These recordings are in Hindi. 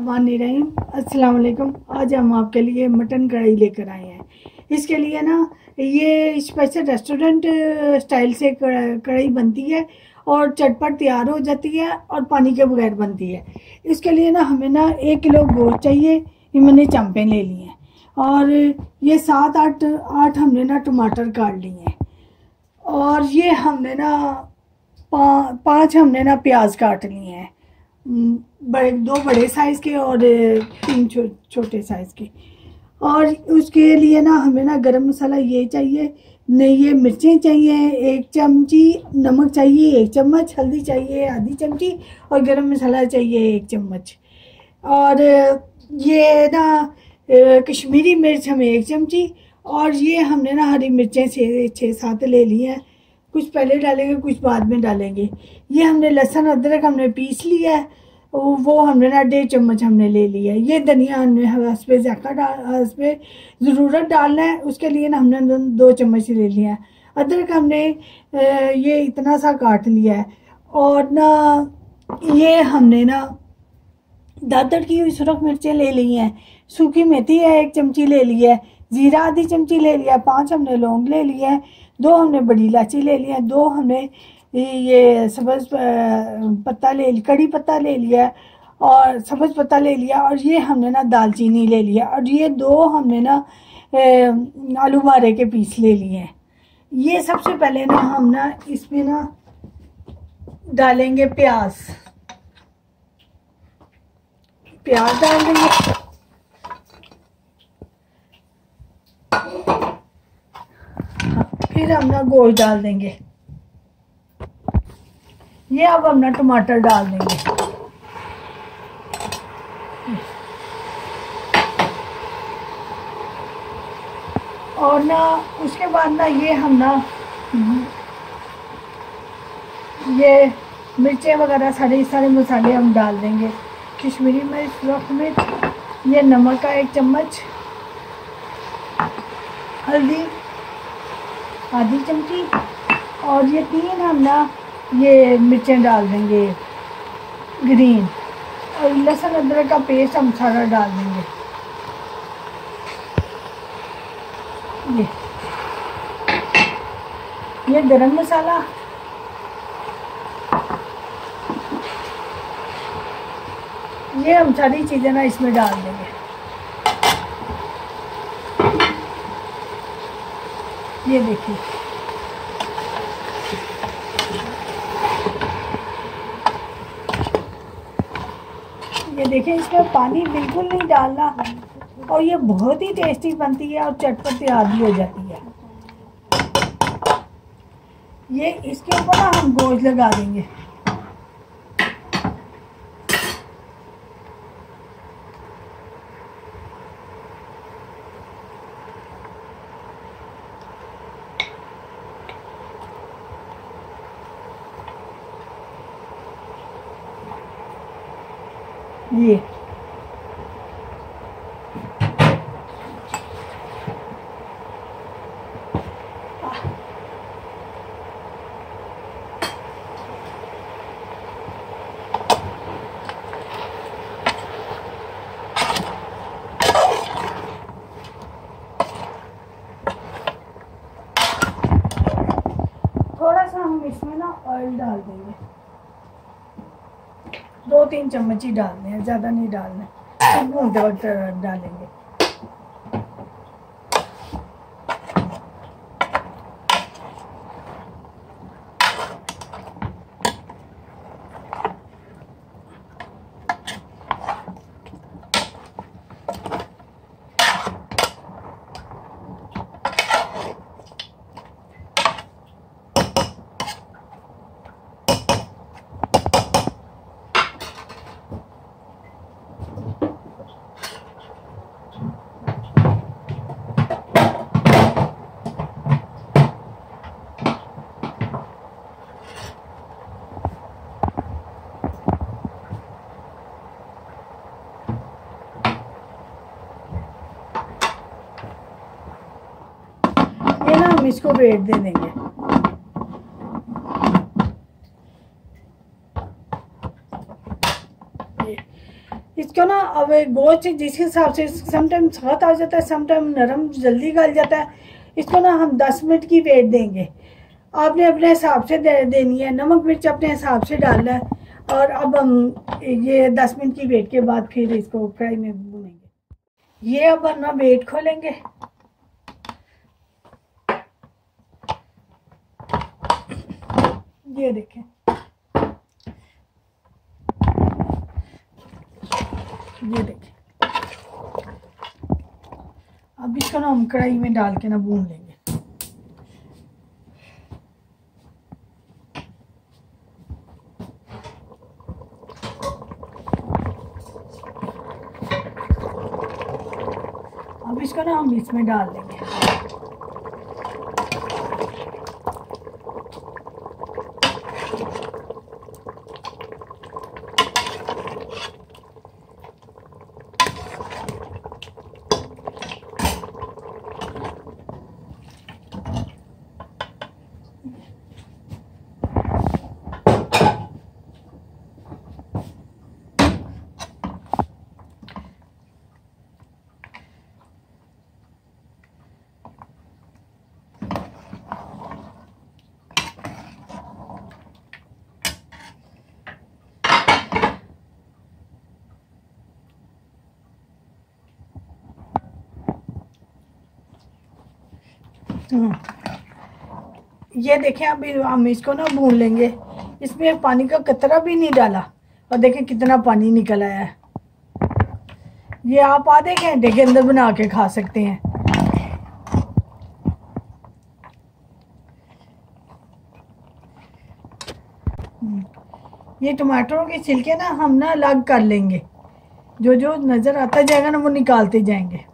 अस्सलाम वालेकुम। आज हम आपके लिए मटन कढ़ाई लेकर आए हैं। इसके लिए ना ये स्पेशल रेस्टोरेंट स्टाइल से कढ़ाई बनती है और चटपट तैयार हो जाती है और पानी के बगैर बनती है। इसके लिए ना हमें ना एक किलो गोश्त चाहिए ये मैंने चंपे ले ली हैं। और ये सात आठ आठ हमने ना टमाटर काट लिए हैं। और ये हमने ना पा, पाँच हमने ना प्याज काट लिए हैं। बड़े दो बड़े साइज़ के और तीन छो, छोटे साइज़ के। और उसके लिए ना हमें ना गरम मसाला ये चाहिए नहीं ये मिर्चें चाहिए एक चमची नमक चाहिए एक चम्मच हल्दी चाहिए आधी चमची और गरम मसाला चाहिए एक चम्मच। और ये ना कश्मीरी मिर्च हमें एक चमची और ये हमने ना हरी मिर्चें छः छः सात ले ली हैं। कुछ पहले डालेंगे, कुछ बाद में डालेंगे। ये हमने लहसुन, अदरक हमने पीस लिया है, वो हमने ना डेढ़ चम्मच हमने ले लिया है। ये धनिया हमने हंस पे ज़्यादा डाल हंस पे ज़रूरत डालना है, उसके लिए ना हमने दो चम्मच ले लिया है। अदरक हमने ये इतना सा काट लिया है, और ना ये हमने ना दादर की हुई सुरख मिर्चें ले ली हैं, सूखी मेथी है एक चमची ले ली है, ज़ीरा आधी चमची ले लिया पाँच हमने लौंग ले लिया है दो हमने बड़ी इलायची ले लिया दो हमने ये सब्ज़ पत्ता ले लिया, कड़ी पत्ता ले लिया और सब्ज़ पत्ता ले लिया और ये हमने ना दालचीनी ले लिया और ये दो हमने ना आलू बारे के पीस ले लिए हैं। ये सबसे पहले ना हम ना इसमें ना डालेंगे प्याज। प्याज डाल देंगे। फिर हम ना गोश्त डाल देंगे। ये अब हम ना टमाटर डाल देंगे। और ना उसके बाद ना ये हम ना, ये मिर्चें वगैरह सारे सारे मसाले हम डाल देंगे। कश्मीरी मिर्च, रख मिर्च, ये नमक का एक चम्मच, हल्दी आधी चमची और ये तीन हम ना, ये मिर्चें डाल देंगे ग्रीन और लहसुन अदरक का पेस्ट हम सारा डाल देंगे। ये। ये गरम मसाला। ये हम सारी चीज़ें ना इसमें डाल देंगे। ये देखिए। ये देखिए, इसमें पानी बिल्कुल नहीं डालना और ये बहुत ही टेस्टी बनती है और चटपटी आदि हो जाती है। ये इसके ऊपर ना हम गोश्त लगा देंगे। ये। थोड़ा सा हम इसमें ना ऑयल डाल देंगे। तीन चम्मच ही डालने हैं ज़्यादा नहीं डालना। भूनते वक्त डालेंगे हम इसको वेट दे देंगे। इसको ना अब गोश्त जिस हिसाब से समटाइम सख्त आ जाता है समटाइम नरम जल्दी गल जाता है। इसको ना हम 10 मिनट की वेट देंगे। आपने अपने हिसाब से दे, देनी है। नमक मिर्च अपने हिसाब से डालना है। और अब हम ये 10 मिनट की वेट के बाद फिर इसको फ्राई में भूनेंगे। ये अब हम ना वेट खोलेंगे। ये देखें। ये देखें। अब इसको ना हम कढ़ाई में डाल के ना भून लेंगे। अब इसको ना हम इसमें डाल देंगे। ये देखें, अभी हम इसको ना भून लेंगे। इसमें पानी का कतरा भी नहीं डाला। और देखें कितना पानी निकल आया है। ये आप आधे घंटे के अंदर बना के खा सकते हैं। हम्म। ये टमाटरों के छिलके ना हम ना अलग कर लेंगे। जो जो नज़र आता जाएगा ना वो निकालते जाएँगे।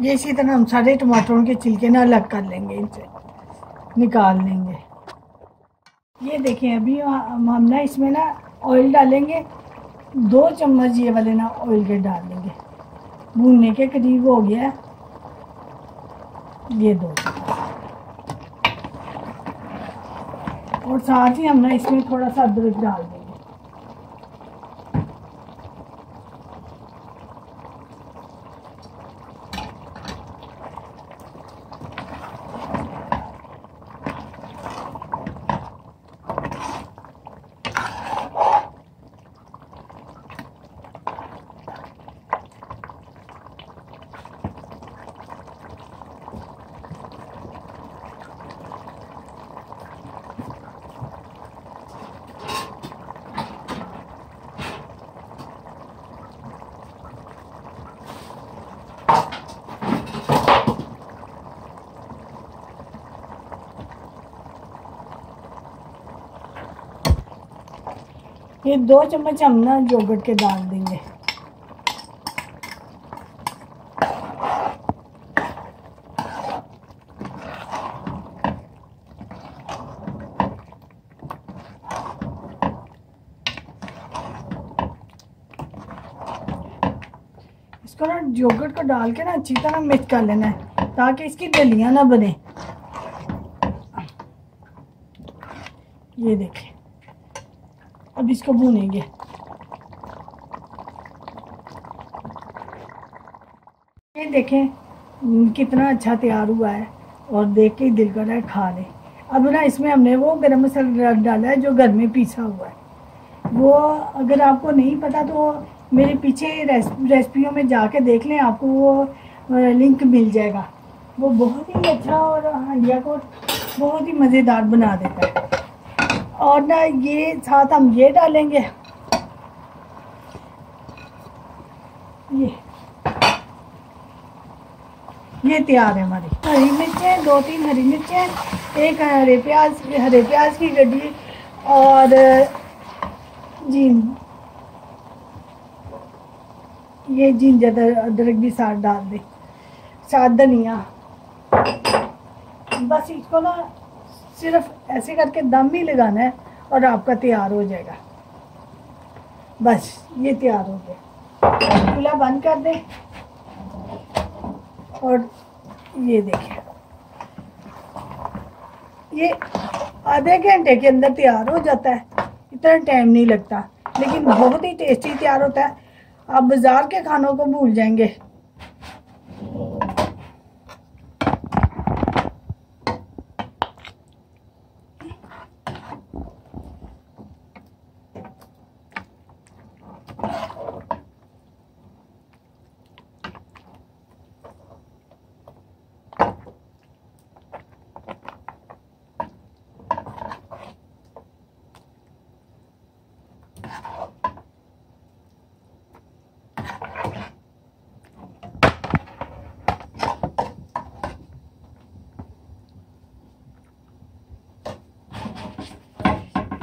ये इसी तरह हम सारे टमाटरों के छिलके ना अलग कर लेंगे, इनसे निकाल लेंगे। ये देखें अभी हम ना इसमें ना ऑयल डालेंगे, दो चम्मच ये वाले ना ऑयल के डाल लेंगे भूनने के करीब हो गया ये दो और साथ ही हम ना इसमें थोड़ा सा अदरक डाल देंगे। ये दो चम्मच हम ना जोगट के डाल देंगे। इसको ना जोगट को डाल के ना अच्छी तरह मिक्स कर लेना है, ताकि इसकी डलियाँ ना बने। ये देखें। अब इसको भूनेंगे। ये देखें, कितना अच्छा तैयार हुआ है और देख के दिल कर रहा है खा ले। अब ना इसमें हमने वो गरम मसाला डाला है जो घर में पीसा हुआ है। वो अगर आपको नहीं पता तो मेरे पीछे रेसिपियों में जाके देख लें, आपको वो लिंक मिल जाएगा। वो बहुत ही अच्छा और हंडिया को बहुत ही मज़ेदार बना देता है। और ना ये साथ हम ये डालेंगे। ये। ये तैयार है हमारी। हरी मिर्चें, दो तीन हरी मिर्चें, एक हरे प्याज हरे प्याज की गड्डी और, जी। ये जिंजर अदरक भी साथ डाल दे। साथ धनिया। बस इसको ना सिर्फ़ ऐसे करके दम ही लगाना है और आपका तैयार हो जाएगा। बस, ये तैयार हो गया। चूल्हा बंद कर दे और ये देखिए ये आधे घंटे के अंदर तैयार हो जाता है। इतना टाइम नहीं लगता, लेकिन बहुत ही टेस्टी तैयार होता है। आप बाज़ार के खानों को भूल जाएँगे।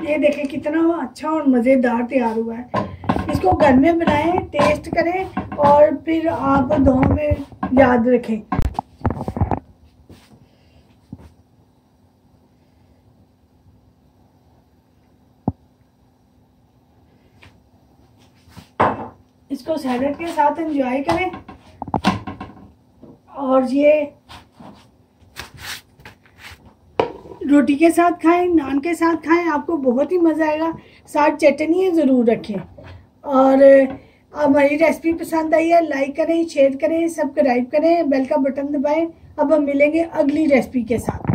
ये देखें, कितना अच्छा और मज़ेदार तैयार हुआ है। इसको घर में बनाएँ टेस्ट करें और फिर आप दो में याद रखें। इसको सैलड के साथ एंजॉय करें। और ये रोटी के साथ खाएँ, नान के साथ खाएँ, आपको बहुत ही मज़ा आएगा। साथ चटनी ज़रूर रखें। और हमारी रेसिपी पसंद आई है लाइक करें शेयर करें सब्सक्राइब करें बेल का बटन दबाएँ। अब हम मिलेंगे अगली रेसिपी के साथ।